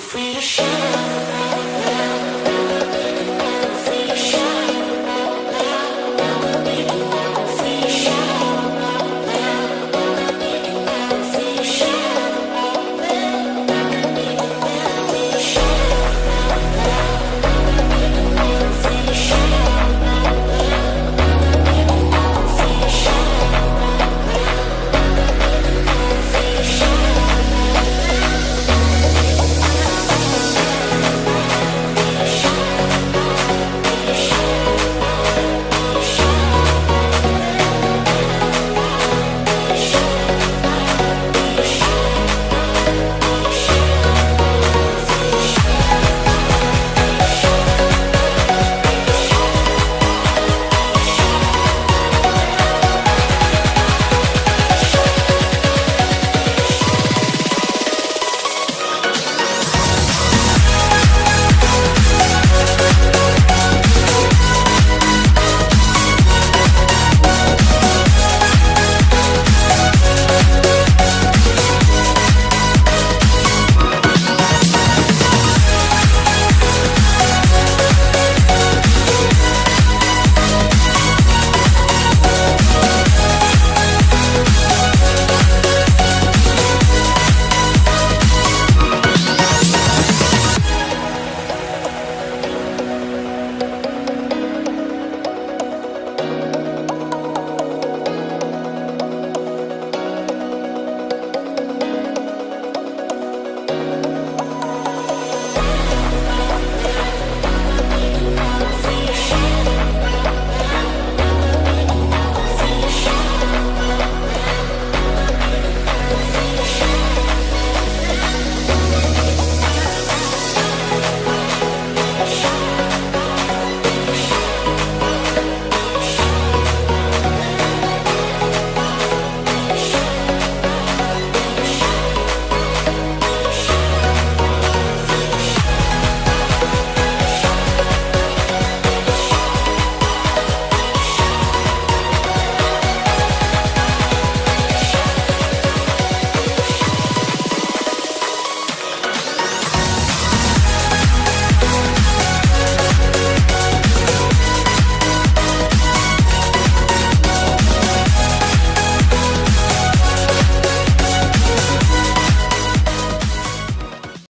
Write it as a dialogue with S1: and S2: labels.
S1: free to shine.